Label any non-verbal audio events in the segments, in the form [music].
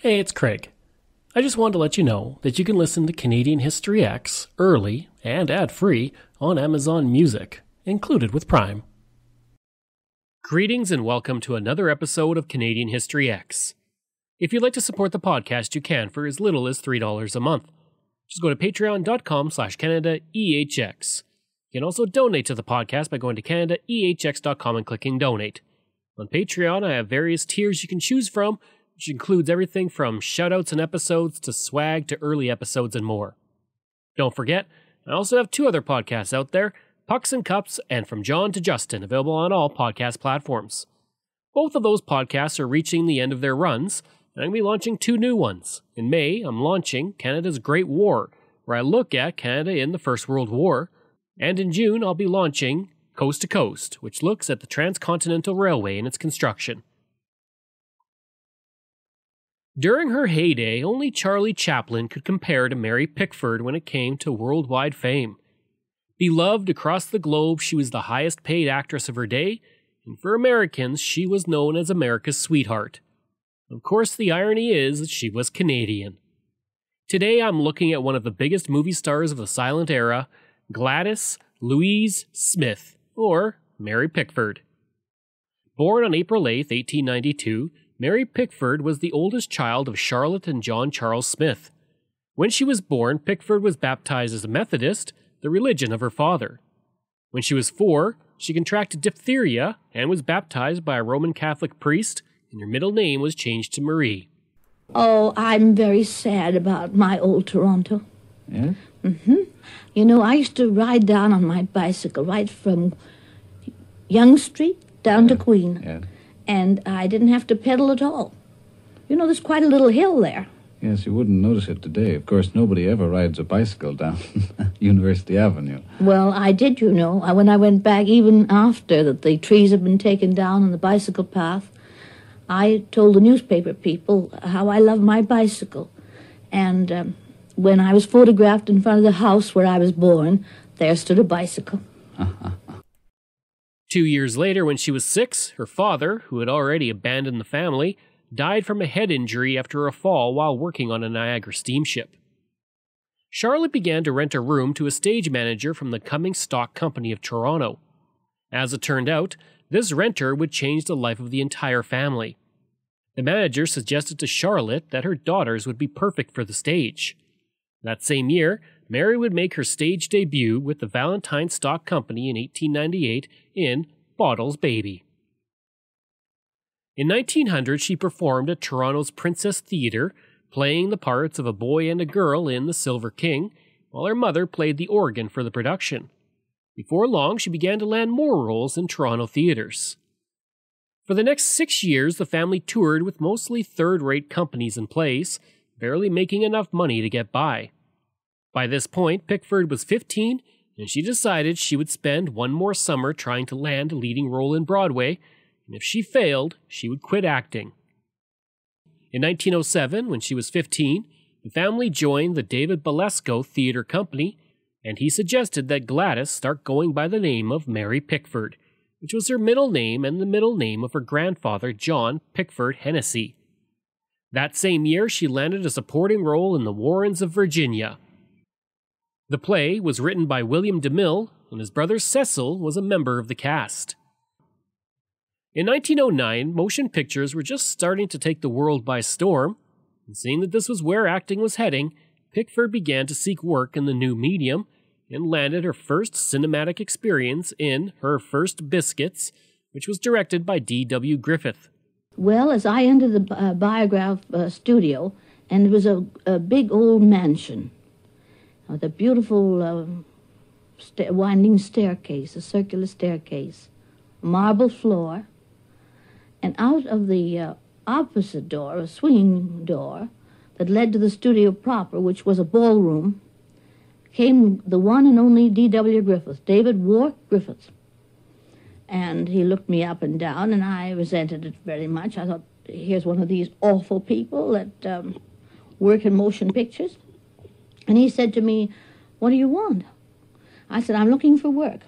Hey, it's Craig. I just wanted to let you know that you can listen to Canadian History Ehx early and ad free on Amazon Music, included with Prime. Greetings and welcome to another episode of Canadian History Ehx. If you'd like to support the podcast, you can for as little as $3 a month. Just go to patreon.com slash CanadaEHX. You can also donate to the podcast by going to CanadaEHX.com and clicking donate. On Patreon, I have various tiers you can choose from, which includes everything from shoutouts and episodes to swag to early episodes and more. Don't forget, I also have two other podcasts out there Pucks and Cups and From John to Justin, available on all podcast platforms. Both of those podcasts are reaching the end of their runs, and I'm going to be launching two new ones. In May, I'm launching Canada's Great War, where I look at Canada in the First World War, and in June, I'll be launching Coast to Coast, which looks at the Transcontinental Railway and its construction. During her heyday, only Charlie Chaplin could compare to Mary Pickford when it came to worldwide fame. Beloved across the globe, she was the highest paid actress of her day, and for Americans, she was known as America's sweetheart. Of course, the irony is that she was Canadian. Today, I'm looking at one of the biggest movie stars of the silent era, Gladys Louise Smith, or Mary Pickford. Born on April 8, 1892, Mary Pickford was the oldest child of Charlotte and John Charles Smith. When she was born, Pickford was baptized as a Methodist, the religion of her father. When she was four, she contracted diphtheria and was baptized by a Roman Catholic priest, and her middle name was changed to Marie. Oh, I'm very sad about my old Toronto. Yeah? Mm-hmm. You know, I used to ride down on my bicycle right from Yonge Street down to Queen. Yeah. And I didn't have to pedal at all. You know, there's quite a little hill there. Yes, you wouldn't notice it today. Of course, nobody ever rides a bicycle down [laughs] University Avenue. Well, I did, you know. I- When I went back, even after that the trees had been taken down on the bicycle path, I told the newspaper people how I love my bicycle. And um, when I was photographed in front of the house where I was born, there stood a bicycle. [laughs] Two years later, when she was six, her father, who had already abandoned the family, died from a head injury after a fall while working on a Niagara steamship. Charlotte began to rent a room to a stage manager from the Cummings Stock Company of Toronto. As it turned out, this renter would change the life of the entire family. The manager suggested to Charlotte that her daughters would be perfect for the stage. That same year, Mary would make her stage debut with the Valentine Stock Company in 1898 in Bootle's Baby. In 1900, she performed at Toronto's Princess Theatre, playing the parts of a boy and a girl in The Silver King, while her mother played the organ for the production. Before long, she began to land more roles in Toronto theatres. For the next six years, the family toured with mostly third rate companies and plays, barely making enough money to get by. By this point, Pickford was 15, and she decided she would spend one more summer trying to land a leading role in Broadway, and if she failed, she would quit acting. In 1907, when she was 15, the family joined the David Belasco Theatre Company, and he suggested that Gladys start going by the name of Mary Pickford, which was her middle name and the middle name of her grandfather, John Pickford Hennessy. That same year, she landed a supporting role in The Warrens of Virginia. The play was written by William DeMille, and his brother Cecil was a member of the cast. In 1909, motion pictures were just starting to take the world by storm, and seeing that this was where acting was heading, Pickford began to seek work in the new medium and landed her first cinematic experience in Her First Biscuits, which was directed by D.W. Griffith. Well, as I entered the uh, Biograph uh, studio, and it was a, a big old mansion a beautiful uh, sta- winding staircase, a circular staircase, marble floor, and out of the uh, opposite door, a swinging door that led to the studio proper, which was a ballroom, came the one and only D.W. Griffith, David Wark Griffith. And he looked me up and down, and I resented it very much. I thought, here's one of these awful people that um, work in motion pictures. And he said to me, What do you want? I said, I'm looking for work.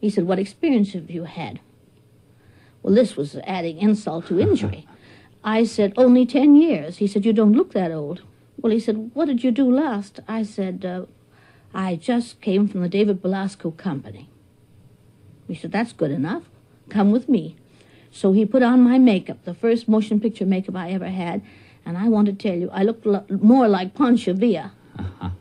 He said, What experience have you had? Well, this was adding insult to injury. [laughs] I said, Only 10 years. He said, You don't look that old. Well, he said, What did you do last? I said, uh, I just came from the David Belasco Company. He said, That's good enough. Come with me. So he put on my makeup, the first motion picture makeup I ever had, and I want to tell you, I looked lo- more like Pancho Villa. [laughs]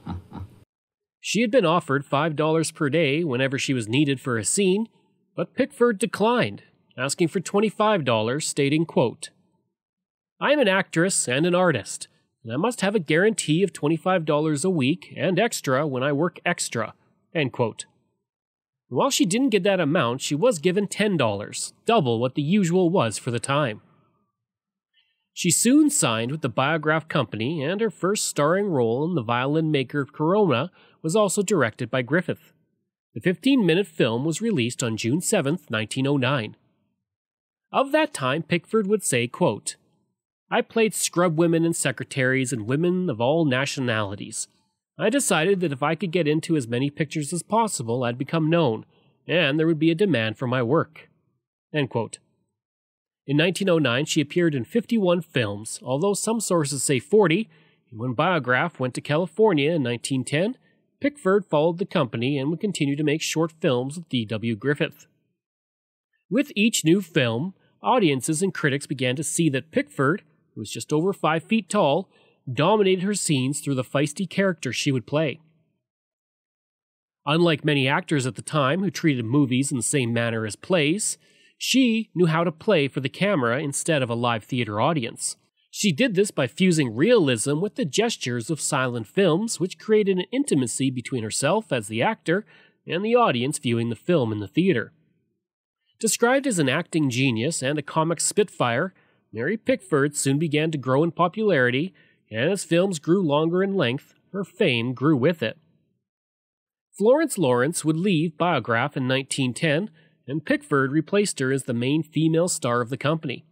She had been offered $5 per day whenever she was needed for a scene, but Pickford declined, asking for $25, stating, quote, I am an actress and an artist, and I must have a guarantee of $25 a week and extra when I work extra, end quote. while she didn't get that amount, she was given $10, double what the usual was for the time. She soon signed with the Biograph Company, and her first starring role in The Violin Maker Cremona was also directed by Griffith. The 15 minute film was released on June 7, 1909. Of that time, Pickford would say, quote, I played scrub women and secretaries and women of all nationalities. I decided that if I could get into as many pictures as possible, I'd become known, and there would be a demand for my work. In 1909, she appeared in 51 films, although some sources say 40, and when Biograph went to California in 1910, Pickford followed the company and would continue to make short films with D.W. Griffith. With each new film, audiences and critics began to see that Pickford, who was just over five feet tall, dominated her scenes through the feisty character she would play. Unlike many actors at the time who treated movies in the same manner as plays, she knew how to play for the camera instead of a live theater audience. She did this by fusing realism with the gestures of silent films, which created an intimacy between herself as the actor and the audience viewing the film in the theater. Described as an acting genius and a comic spitfire, Mary Pickford soon began to grow in popularity, and as films grew longer in length, her fame grew with it. Florence Lawrence would leave Biograph in 1910, and Pickford replaced her as the main female star of the company.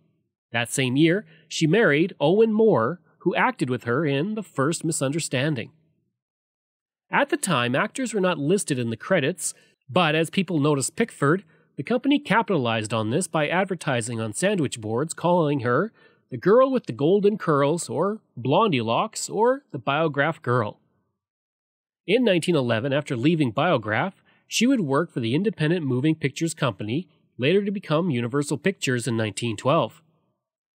That same year, she married Owen Moore, who acted with her in The First Misunderstanding. At the time, actors were not listed in the credits, but as people noticed Pickford, the company capitalized on this by advertising on sandwich boards calling her the girl with the golden curls, or Blondie Locks, or the Biograph Girl. In 1911, after leaving Biograph, she would work for the Independent Moving Pictures Company, later to become Universal Pictures in 1912.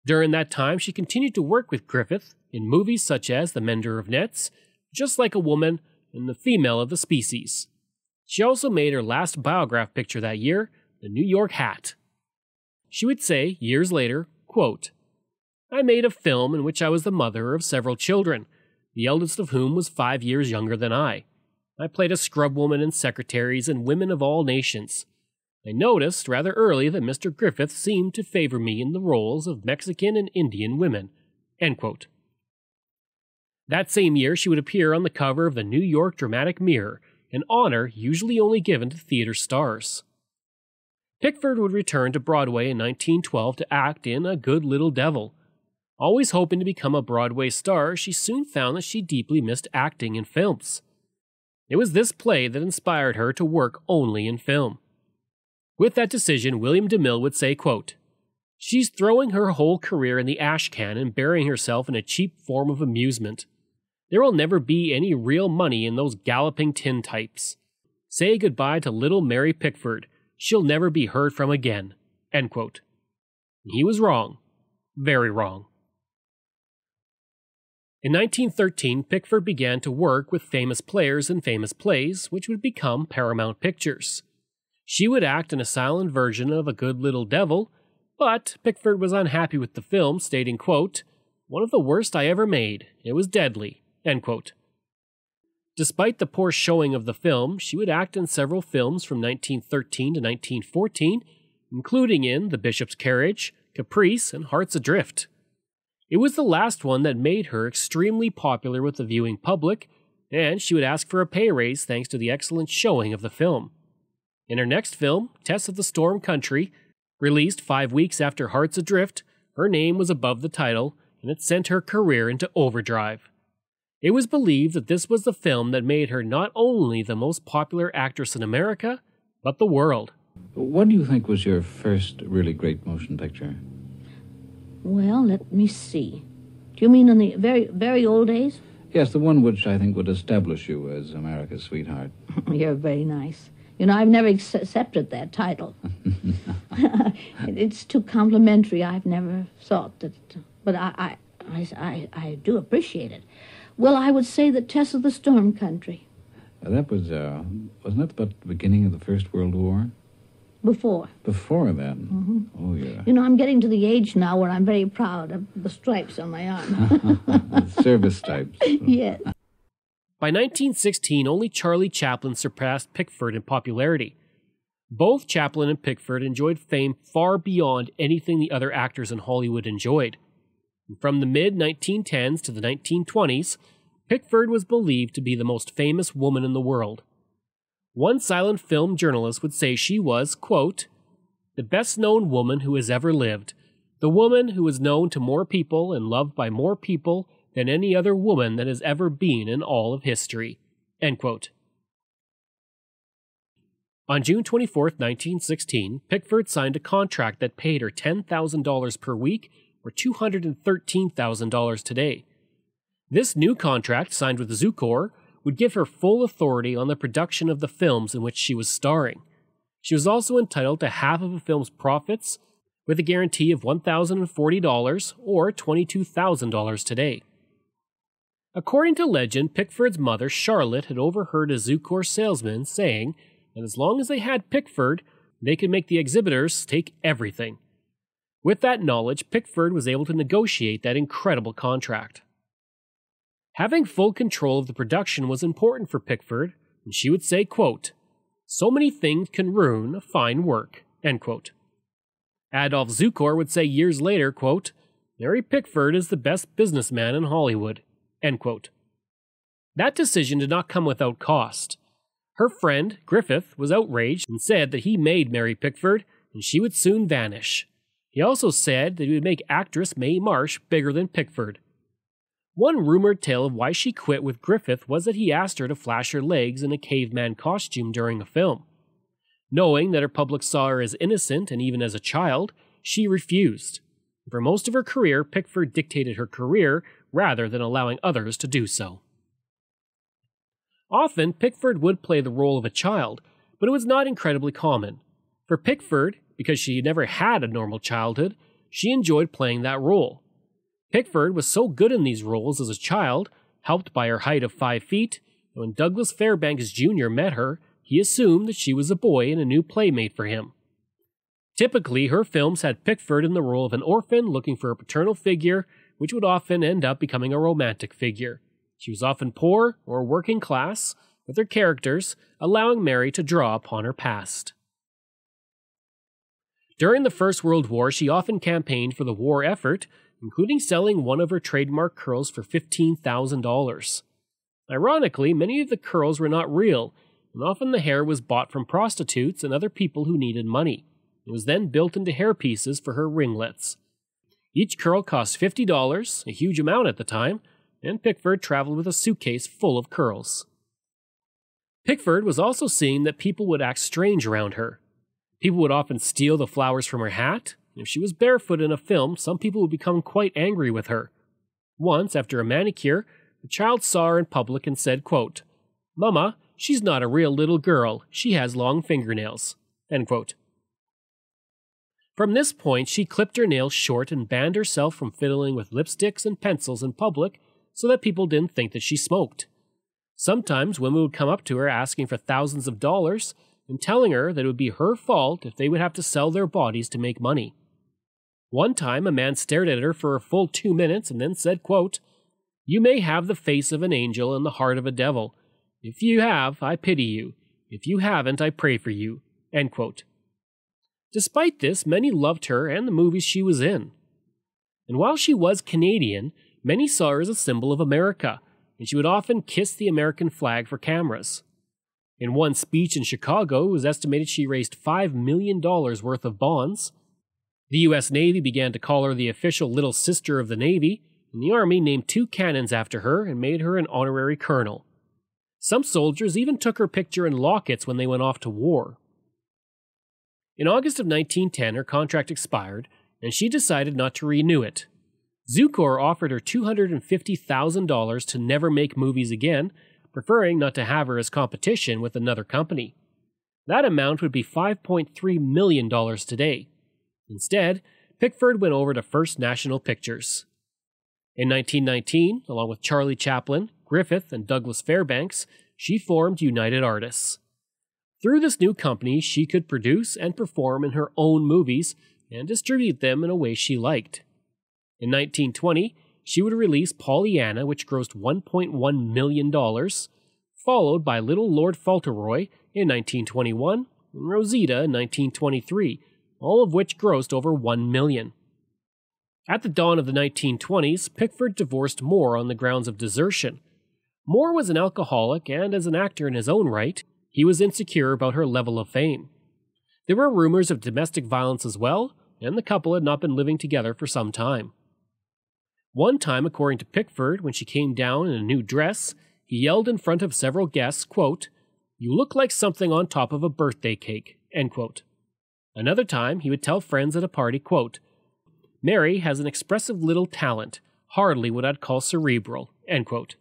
During that time, she continued to work with Griffith in movies such as The Mender of Nets, Just Like a Woman, and The Female of the Species. She also made her last biograph picture that year, the New York hat. She would say, years later, quote, I made a film in which I was the mother of several children, the eldest of whom was five years younger than I. I played a scrub woman and secretaries and women of all nations. I noticed rather early that Mr. Griffith seemed to favor me in the roles of Mexican and Indian women. That same year, she would appear on the cover of the New York Dramatic Mirror, an honor usually only given to theater stars. Pickford would return to Broadway in 1912 to act in A Good Little Devil. Always hoping to become a Broadway star, she soon found that she deeply missed acting in films. It was this play that inspired her to work only in film. With that decision, William DeMille would say, quote, She's throwing her whole career in the ash can and burying herself in a cheap form of amusement. There will never be any real money in those galloping tintypes. Say goodbye to little Mary Pickford, she'll never be heard from again. He was wrong. Very wrong. In 1913, Pickford began to work with famous players in famous plays, which would become Paramount Pictures. She would act in a silent version of A Good Little Devil, but Pickford was unhappy with the film, stating, quote, One of the worst I ever made. It was deadly. End quote. Despite the poor showing of the film, she would act in several films from 1913 to 1914, including in The Bishop's Carriage, Caprice, and Hearts Adrift. It was the last one that made her extremely popular with the viewing public, and she would ask for a pay raise thanks to the excellent showing of the film. In her next film, Tess of the Storm Country, released five weeks after Hearts Adrift, her name was above the title, and it sent her career into overdrive. It was believed that this was the film that made her not only the most popular actress in America, but the world. What do you think was your first really great motion picture? Well, let me see. Do you mean in the very, very old days? Yes, the one which I think would establish you as America's sweetheart. [laughs] You're very nice. You know, I've never ex- accepted that title. [laughs] [laughs] it's too complimentary. I've never thought that, but I, I, I, I, I do appreciate it. Well, I would say that Tess of the Storm Country. That was, uh, wasn't that about the beginning of the First World War? Before. Before then? Mm-hmm. Oh, yeah. You know, I'm getting to the age now where I'm very proud of the stripes on my arm. [laughs] Service stripes. [laughs] yes. By 1916, only Charlie Chaplin surpassed Pickford in popularity. Both Chaplin and Pickford enjoyed fame far beyond anything the other actors in Hollywood enjoyed. From the mid 1910s to the 1920s, Pickford was believed to be the most famous woman in the world. One silent film journalist would say she was, quote, the best known woman who has ever lived, the woman who is known to more people and loved by more people than any other woman that has ever been in all of history. On June 24, 1916, Pickford signed a contract that paid her $10,000 per week or $213,000 today. This new contract, signed with Zukor, would give her full authority on the production of the films in which she was starring. She was also entitled to half of a film's profits, with a guarantee of $1,040 or $22,000 today. According to legend, Pickford's mother, Charlotte, had overheard a Zukor salesman saying that as long as they had Pickford, they could make the exhibitors take everything. With that knowledge, Pickford was able to negotiate that incredible contract. Having full control of the production was important for Pickford, and she would say, quote, So many things can ruin fine work. End quote. Adolf Zukor would say years later, quote, Mary Pickford is the best businessman in Hollywood. End quote. That decision did not come without cost. Her friend, Griffith, was outraged and said that he made Mary Pickford and she would soon vanish. He also said that he would make actress Mae Marsh bigger than Pickford. One rumored tale of why she quit with Griffith was that he asked her to flash her legs in a caveman costume during a film. Knowing that her public saw her as innocent and even as a child, she refused. For most of her career, Pickford dictated her career rather than allowing others to do so. Often, Pickford would play the role of a child, but it was not incredibly common. For Pickford, because she never had a normal childhood, she enjoyed playing that role. Pickford was so good in these roles as a child, helped by her height of five feet, that when Douglas Fairbanks Jr. met her, he assumed that she was a boy and a new playmate for him. Typically, her films had Pickford in the role of an orphan looking for a paternal figure, which would often end up becoming a romantic figure. She was often poor or working class, with her characters allowing Mary to draw upon her past. During the First World War, she often campaigned for the war effort, including selling one of her trademark curls for $15,000. Ironically, many of the curls were not real, and often the hair was bought from prostitutes and other people who needed money. It was then built into hairpieces for her ringlets. Each curl cost $50, a huge amount at the time, and Pickford traveled with a suitcase full of curls. Pickford was also seeing that people would act strange around her. People would often steal the flowers from her hat, if she was barefoot in a film, some people would become quite angry with her. Once, after a manicure, a child saw her in public and said, quote, Mama, she's not a real little girl. She has long fingernails. End quote. From this point, she clipped her nails short and banned herself from fiddling with lipsticks and pencils in public so that people didn't think that she smoked. Sometimes women would come up to her asking for thousands of dollars and telling her that it would be her fault if they would have to sell their bodies to make money. One time, a man stared at her for a full two minutes and then said, quote, You may have the face of an angel and the heart of a devil. If you have, I pity you. If you haven't, I pray for you. End quote. Despite this, many loved her and the movies she was in. And while she was Canadian, many saw her as a symbol of America, and she would often kiss the American flag for cameras. In one speech in Chicago, it was estimated she raised $5 million worth of bonds. The U.S. Navy began to call her the official little sister of the Navy, and the Army named two cannons after her and made her an honorary colonel. Some soldiers even took her picture in lockets when they went off to war. In August of 1910, her contract expired, and she decided not to renew it. Zukor offered her $250,000 to never make movies again, preferring not to have her as competition with another company. That amount would be $5.3 million today. Instead, Pickford went over to First National Pictures. In 1919, along with Charlie Chaplin, Griffith, and Douglas Fairbanks, she formed United Artists. Through this new company, she could produce and perform in her own movies and distribute them in a way she liked. In 1920, she would release Pollyanna, which grossed $1.1 million, followed by Little Lord Fauntleroy in 1921 and Rosita in 1923, all of which grossed over 1 million. At the dawn of the 1920s, Pickford divorced Moore on the grounds of desertion. Moore was an alcoholic, and as an actor in his own right, he was insecure about her level of fame. There were rumors of domestic violence as well, and the couple had not been living together for some time. One time, according to Pickford, when she came down in a new dress, he yelled in front of several guests, quote, You look like something on top of a birthday cake. End quote. Another time, he would tell friends at a party, quote, Mary has an expressive little talent, hardly what I'd call cerebral. End quote.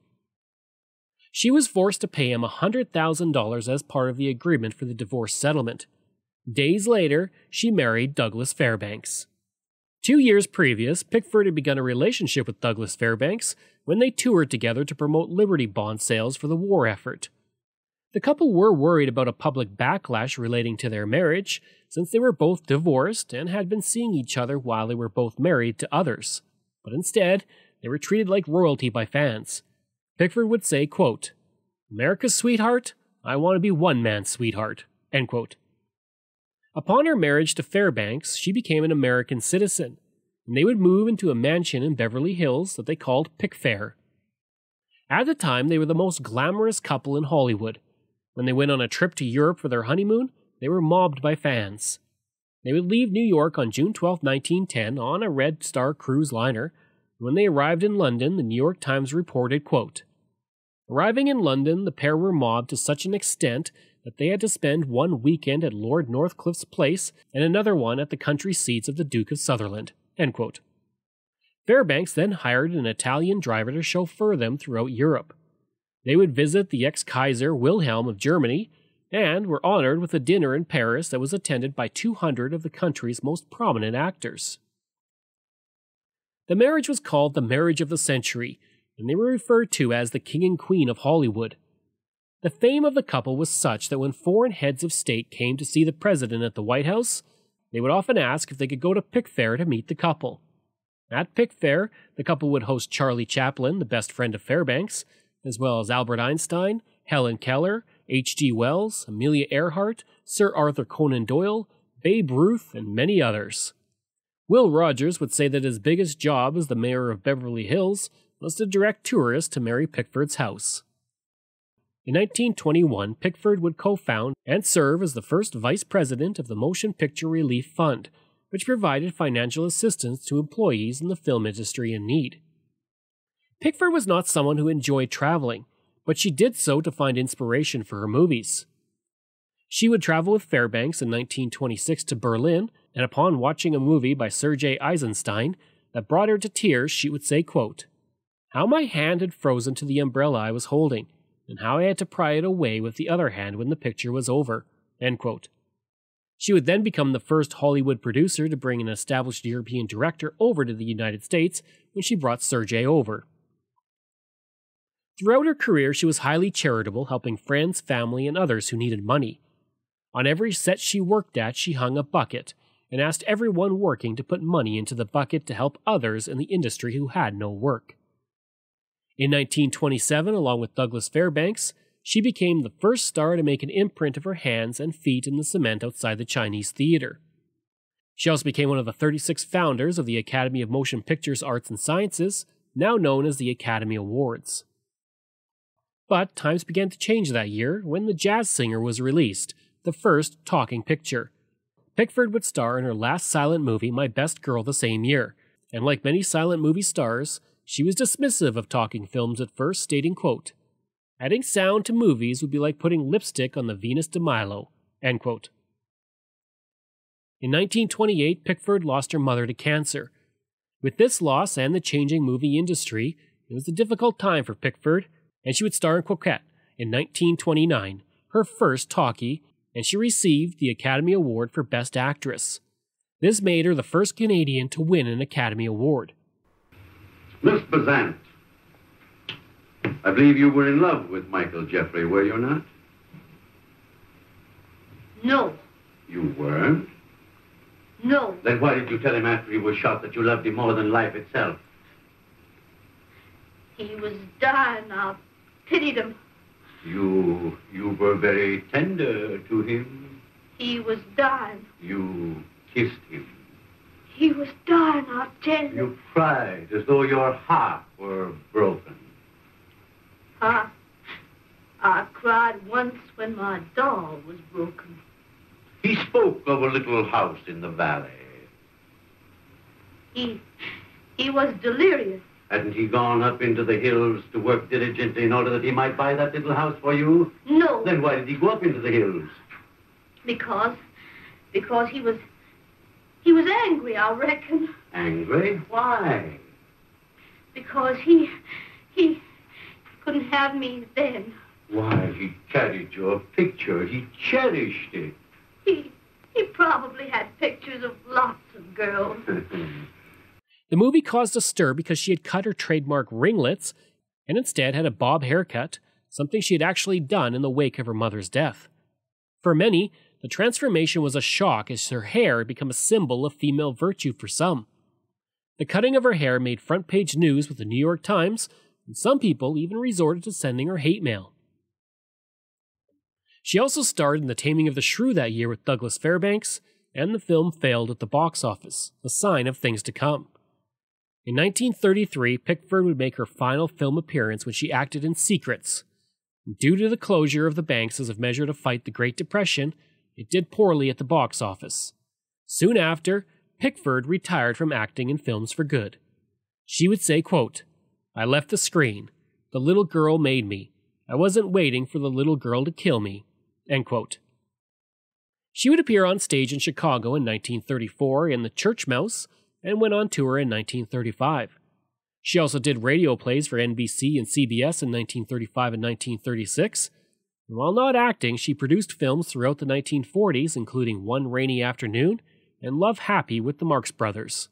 She was forced to pay him $100,000 as part of the agreement for the divorce settlement. Days later, she married Douglas Fairbanks. Two years previous, Pickford had begun a relationship with Douglas Fairbanks when they toured together to promote Liberty bond sales for the war effort. The couple were worried about a public backlash relating to their marriage, since they were both divorced and had been seeing each other while they were both married to others. But instead, they were treated like royalty by fans. Pickford would say, quote, America's sweetheart? I want to be one man's sweetheart. End quote. Upon her marriage to Fairbanks, she became an American citizen, and they would move into a mansion in Beverly Hills that they called Pickfair. At the time, they were the most glamorous couple in Hollywood. When they went on a trip to Europe for their honeymoon, they were mobbed by fans. They would leave New York on June 12, 1910, on a Red Star cruise liner. When they arrived in London, the New York Times reported, quote, Arriving in London, the pair were mobbed to such an extent that they had to spend one weekend at Lord Northcliffe's place and another one at the country seats of the Duke of Sutherland. Fairbanks then hired an Italian driver to chauffeur them throughout Europe. They would visit the ex Kaiser Wilhelm of Germany and were honored with a dinner in Paris that was attended by 200 of the country's most prominent actors. The marriage was called the Marriage of the Century, and they were referred to as the King and Queen of Hollywood. The fame of the couple was such that when foreign heads of state came to see the president at the White House, they would often ask if they could go to Pickfair to meet the couple. At Pickfair, the couple would host Charlie Chaplin, the best friend of Fairbanks, as well as Albert Einstein, Helen Keller, H.G. Wells, Amelia Earhart, Sir Arthur Conan Doyle, Babe Ruth, and many others. Will Rogers would say that his biggest job as the mayor of Beverly Hills was to direct tourists to Mary Pickford's house. In 1921, Pickford would co found and serve as the first vice president of the Motion Picture Relief Fund, which provided financial assistance to employees in the film industry in need. Pickford was not someone who enjoyed traveling, but she did so to find inspiration for her movies. She would travel with Fairbanks in 1926 to Berlin, and upon watching a movie by Sergei Eisenstein that brought her to tears, she would say, quote, How my hand had frozen to the umbrella I was holding, and how I had to pry it away with the other hand when the picture was over. She would then become the first Hollywood producer to bring an established European director over to the United States when she brought Sergei over. Throughout her career, she was highly charitable, helping friends, family, and others who needed money. On every set she worked at, she hung a bucket and asked everyone working to put money into the bucket to help others in the industry who had no work. In 1927, along with Douglas Fairbanks, she became the first star to make an imprint of her hands and feet in the cement outside the Chinese theater. She also became one of the 36 founders of the Academy of Motion Pictures Arts and Sciences, now known as the Academy Awards. But times began to change that year when The Jazz Singer was released, the first talking picture. Pickford would star in her last silent movie, My Best Girl, the same year, and like many silent movie stars, she was dismissive of talking films at first, stating, quote, Adding sound to movies would be like putting lipstick on the Venus de Milo. End quote. In 1928, Pickford lost her mother to cancer. With this loss and the changing movie industry, it was a difficult time for Pickford, and she would star in Coquette in 1929, her first talkie, and she received the Academy Award for Best Actress. This made her the first Canadian to win an Academy Award. Miss Besant, I believe you were in love with Michael Jeffrey, were you not? No, You weren't. no. Then why did you tell him after he was shot that you loved him more than life itself? He was dying. I pitied him. You you were very tender to him. He was dying. You kissed him. He was dying, I tell you. You cried as though your heart were broken. I, I cried once when my doll was broken. He spoke of a little house in the valley. He, he was delirious. Hadn't he gone up into the hills to work diligently in order that he might buy that little house for you? No, Then why did he go up into the hills? because, because he was, he was angry, I reckon. Angry? Why? Because he, he couldn't have me then. Why, he carried your picture. He cherished it. He, he probably had pictures of lots of girls. [laughs] The movie caused a stir because she had cut her trademark ringlets and instead had a bob haircut, something she had actually done in the wake of her mother's death. For many, the transformation was a shock as her hair had become a symbol of female virtue for some. The cutting of her hair made front page news with the New York Times, and some people even resorted to sending her hate mail. She also starred in The Taming of the Shrew that year with Douglas Fairbanks, and the film failed at the box office, a sign of things to come. In 1933, Pickford would make her final film appearance when she acted in Secrets. Due to the closure of the banks as a measure to fight the Great Depression, it did poorly at the box office. Soon after, Pickford retired from acting in films for good. She would say, quote, I left the screen. The little girl made me. I wasn't waiting for the little girl to kill me. End quote. She would appear on stage in Chicago in 1934 in The Church Mouse and went on tour in 1935. She also did radio plays for NBC and CBS in 1935 and 1936. And while not acting, she produced films throughout the 1940s, including One Rainy Afternoon and Love Happy with the Marx Brothers.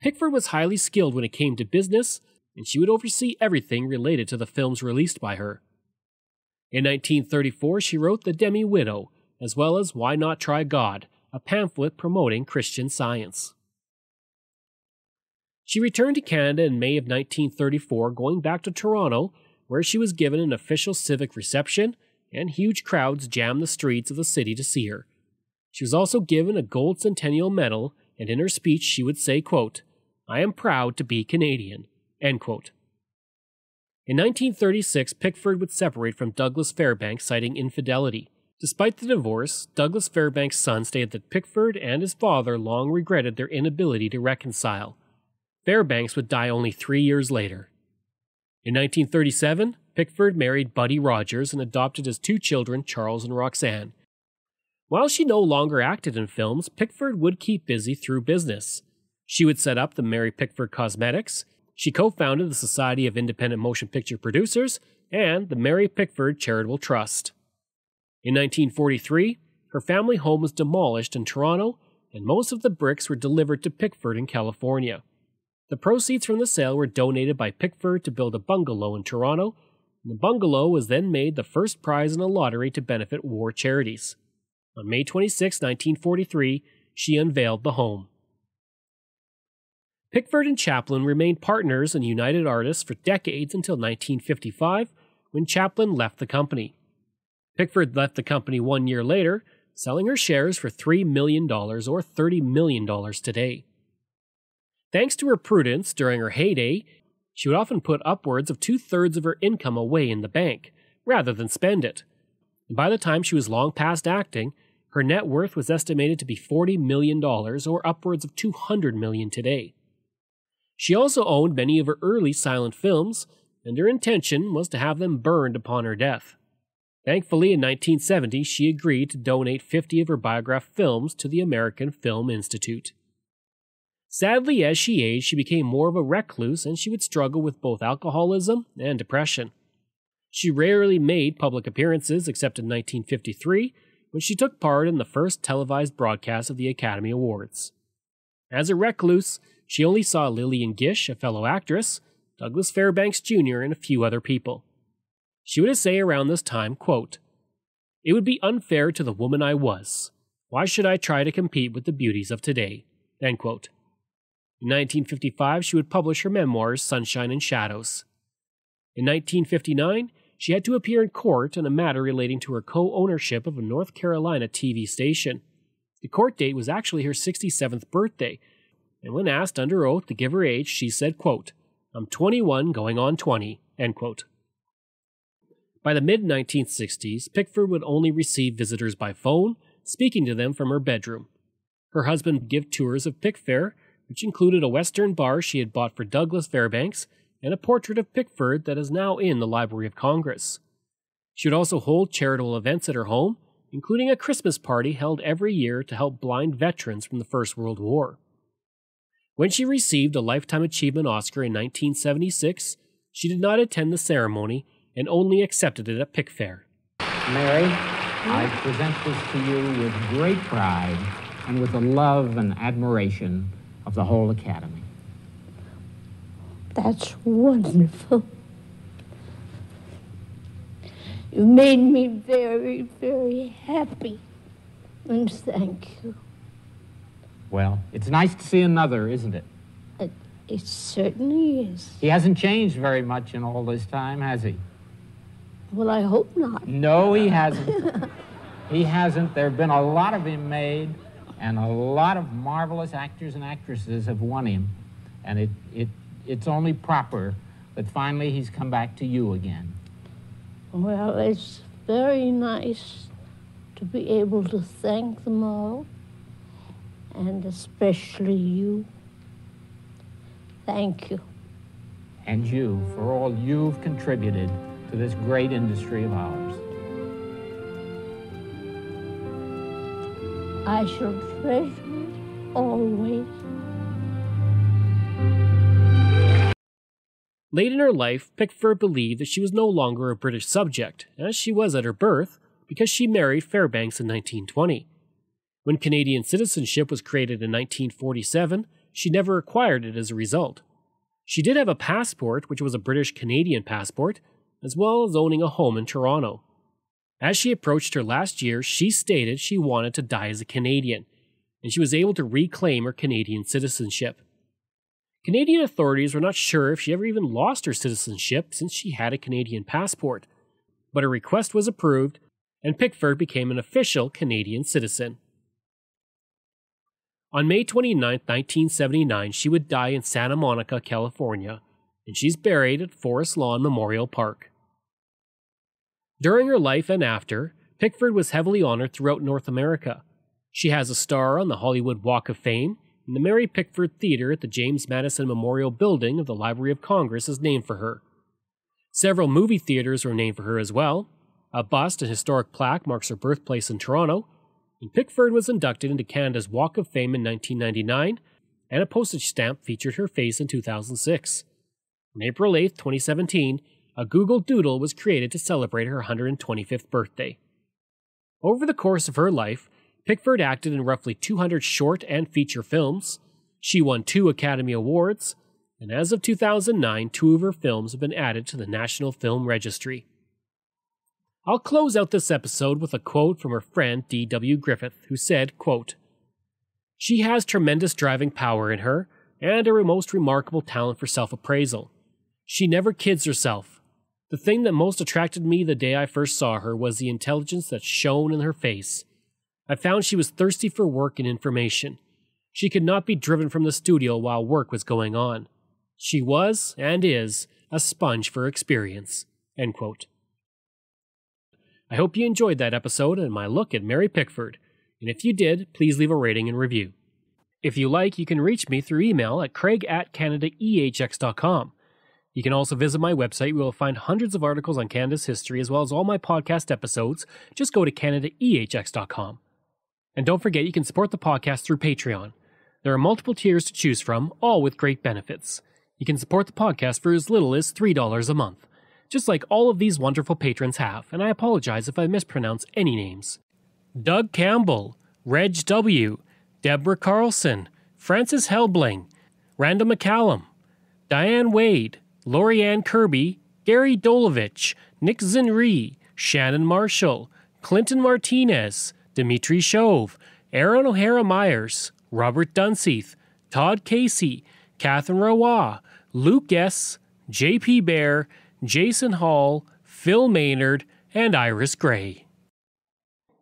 Pickford was highly skilled when it came to business, and she would oversee everything related to the films released by her. In 1934, she wrote The Demi Widow, as well as Why Not Try God, a pamphlet promoting Christian science. She returned to Canada in May of 1934, going back to Toronto, where she was given an official civic reception, and huge crowds jammed the streets of the city to see her. She was also given a Gold Centennial Medal, and in her speech she would say, quote, I am proud to be Canadian. End quote. In 1936, Pickford would separate from Douglas Fairbanks, citing infidelity. Despite the divorce, Douglas Fairbanks' son stated that Pickford and his father long regretted their inability to reconcile. Fairbanks would die only three years later. In 1937, Pickford married Buddy Rogers and adopted his two children, Charles and Roxanne. While she no longer acted in films, Pickford would keep busy through business. She would set up the Mary Pickford Cosmetics, she co founded the Society of Independent Motion Picture Producers and the Mary Pickford Charitable Trust. In 1943, her family home was demolished in Toronto, and most of the bricks were delivered to Pickford in California. The proceeds from the sale were donated by Pickford to build a bungalow in Toronto, and the bungalow was then made the first prize in a lottery to benefit war charities. On May 26, 1943, she unveiled the home. Pickford and Chaplin remained partners and United Artists for decades until 1955, when Chaplin left the company. Pickford left the company one year later, selling her shares for $3 million or $30 million today. Thanks to her prudence during her heyday, she would often put upwards of two thirds of her income away in the bank, rather than spend it. And by the time she was long past acting, her net worth was estimated to be $40 million or upwards of 200 million today. She also owned many of her early silent films, and her intention was to have them burned upon her death. Thankfully, in 1970, she agreed to donate 50 of her biograph films to the American Film Institute. Sadly, as she aged, she became more of a recluse and she would struggle with both alcoholism and depression. She rarely made public appearances except in 1953 when she took part in the first televised broadcast of the Academy Awards. As a recluse, she only saw Lillian Gish, a fellow actress, Douglas Fairbanks Jr., and a few other people. She would say around this time, quote, It would be unfair to the woman I was. Why should I try to compete with the beauties of today? End quote. In 1955, she would publish her memoirs, Sunshine and Shadows. In 1959, she had to appear in court on a matter relating to her co ownership of a North Carolina TV station. The court date was actually her 67th birthday, and when asked under oath to give her age, she said, quote, I'm 21 going on 20, end quote. By the mid 1960s, Pickford would only receive visitors by phone, speaking to them from her bedroom. Her husband would give tours of Pickfair, which included a Western bar she had bought for Douglas Fairbanks and a portrait of Pickford that is now in the Library of Congress. She would also hold charitable events at her home, including a Christmas party held every year to help blind veterans from the First World War. When she received a Lifetime Achievement Oscar in 1976, she did not attend the ceremony and only accepted it at Pickfair. Mary, I present this to you with great pride and with the love and admiration of the whole Academy. That's wonderful. You made me very, very happy. And thank you. Well, it's nice to see another, isn't it? It, it certainly is. He hasn't changed very much in all this time, has he? Well, I hope not. No, he hasn't. [laughs] he hasn't. There have been a lot of him made, and a lot of marvelous actors and actresses have won him. And it, it, it's only proper that finally he's come back to you again. Well, it's very nice to be able to thank them all, and especially you. Thank you. And you for all you've contributed to this great industry of ours. I shall treasure it always. Late in her life, Pickford believed that she was no longer a British subject, as she was at her birth, because she married Fairbanks in 1920. When Canadian citizenship was created in 1947, she never acquired it as a result. She did have a passport, which was a British Canadian passport, as well as owning a home in Toronto. As she approached her last year, she stated she wanted to die as a Canadian, and she was able to reclaim her Canadian citizenship. Canadian authorities were not sure if she ever even lost her citizenship since she had a Canadian passport, but her request was approved and Pickford became an official Canadian citizen. On May 29, 1979, she would die in Santa Monica, California, and she's buried at Forest Lawn Memorial Park. During her life and after, Pickford was heavily honored throughout North America. She has a star on the Hollywood Walk of Fame, and the Mary Pickford Theater at the James Madison Memorial Building of the Library of Congress is named for her. Several movie theaters were named for her as well. A bust and historic plaque marks her birthplace in Toronto, and Pickford was inducted into Canada's Walk of Fame in 1999, and a postage stamp featured her face in 2006. On April 8, 2017, a Google Doodle was created to celebrate her 125th birthday. Over the course of her life, Pickford acted in roughly 200 short and feature films. She won two Academy Awards, and as of 2009, two of her films have been added to the National Film Registry. I'll close out this episode with a quote from her friend D.W. Griffith, who said, quote, She has tremendous driving power in her and a most remarkable talent for self appraisal. She never kids herself. The thing that most attracted me the day I first saw her was the intelligence that shone in her face. I found she was thirsty for work and information. She could not be driven from the studio while work was going on. She was, and is, a sponge for experience. I hope you enjoyed that episode and my look at Mary Pickford, and if you did, please leave a rating and review. If you like, you can reach me through email at craig at canadaehx.com. You can also visit my website you'll find hundreds of articles on Canada's history as well as all my podcast episodes. Just go to CanadaEHX.com. And don't forget you can support the podcast through Patreon. There are multiple tiers to choose from, all with great benefits. You can support the podcast for as little as $3 a month, just like all of these wonderful patrons have, and I apologize if I mispronounce any names. Doug Campbell, Reg W., Deborah Carlson, Francis Helbling, Randall McCallum, Diane Wade, Lorianne Kirby, Gary Dolovich, Nick Zinri, Shannon Marshall, Clinton Martinez, Dimitri Shove, Aaron O'Hara Myers, Robert Dunseith, Todd Casey, Catherine Roy, Luke S., J.P. Bear, Jason Hall, Phil Maynard, and Iris Gray.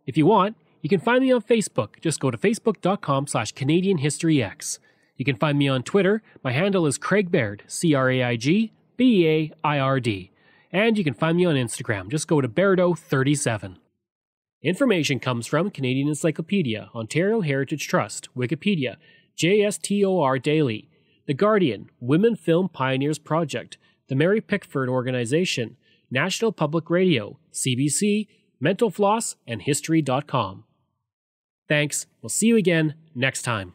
If you want, you can find me on Facebook. Just go to facebook.com slash Canadian History Ehx. You can find me on Twitter. My handle is Craig Baird, C R A I G B A I R D. And you can find me on Instagram. Just go to Bairdo37. Information comes from Canadian Encyclopedia, Ontario Heritage Trust, Wikipedia, JSTOR Daily, The Guardian, Women Film Pioneers Project, the Mary Pickford Organization, National Public Radio, CBC, Mental Floss, and History.com. Thanks. We'll see you again next time.